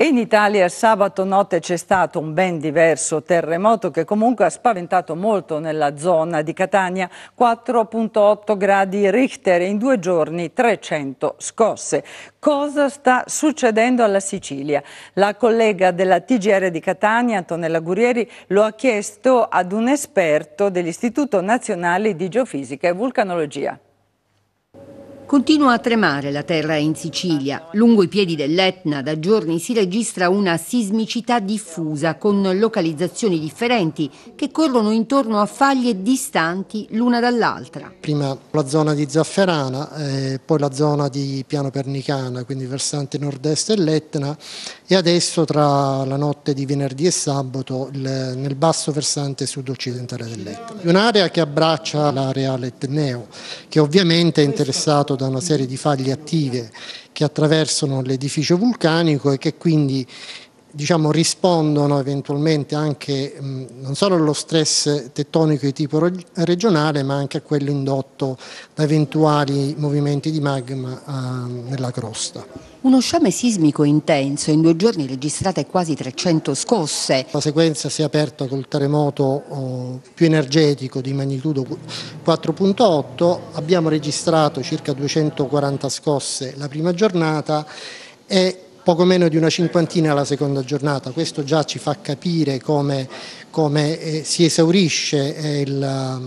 E in Italia sabato notte c'è stato un ben diverso terremoto che comunque ha spaventato molto nella zona di Catania, 4.8 gradi Richter in due giorni 300 scosse. Cosa sta succedendo alla Sicilia? La collega della TGR di Catania, Antonella Gurieri, lo ha chiesto ad un esperto dell'Istituto Nazionale di Geofisica e Vulcanologia. Continua a tremare la terra in Sicilia. Lungo i piedi dell'Etna da giorni si registra una sismicità diffusa con localizzazioni differenti che corrono intorno a faglie distanti l'una dall'altra. Prima la zona di Zafferana, eh, poi la zona di Piano Pernicana, quindi versante nord-est dell'Etna e adesso tra la notte di venerdì e sabato il, nel basso versante sud-occidentale dell'Etna. Un'area che abbraccia l'area Letneo, che ovviamente è interessato da una serie di faglie attive che attraversano l'edificio vulcanico e che quindi diciamo, rispondono eventualmente anche mh, non solo allo stress tettonico di tipo regionale ma anche a quello indotto da eventuali movimenti di magma uh, nella crosta. Uno sciame sismico intenso, in due giorni registrate quasi 300 scosse. La sequenza si è aperta col terremoto oh, più energetico di magnitudo 4.8, abbiamo registrato circa 240 scosse la prima giornata e poco meno di una cinquantina la seconda giornata, questo già ci fa capire come, come eh, si esaurisce eh, la,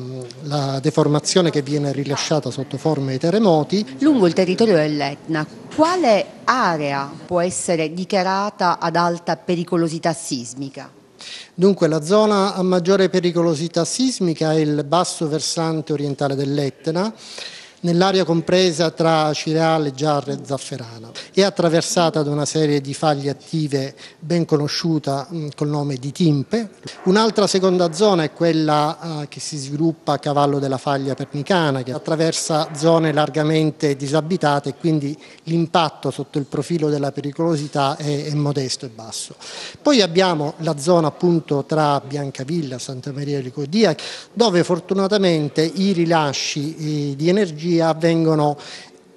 la deformazione che viene rilasciata sotto forma di terremoti. Lungo il territorio dell'Etna, quale area può essere dichiarata ad alta pericolosità sismica? Dunque la zona a maggiore pericolosità sismica è il basso versante orientale dell'Etna nell'area compresa tra Cireale, Giarre e Zafferana. È attraversata da una serie di faglie attive ben conosciuta mh, col nome di Timpe. Un'altra seconda zona è quella eh, che si sviluppa a cavallo della faglia pernicana, che attraversa zone largamente disabitate e quindi l'impatto sotto il profilo della pericolosità è, è modesto e basso. Poi abbiamo la zona appunto tra Biancavilla Santa Maria di Codia, dove fortunatamente i rilasci eh, di energia energia avvengono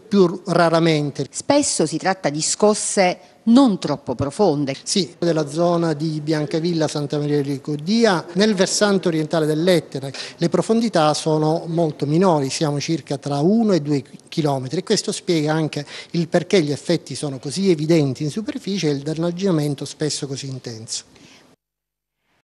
più raramente. Spesso si tratta di scosse non troppo profonde. Sì, della zona di Biancavilla, Santa Maria di Codia, nel versante orientale dell'Etna le profondità sono molto minori, siamo circa tra 1 e 2 km e questo spiega anche il perché gli effetti sono così evidenti in superficie e il danneggiamento spesso così intenso.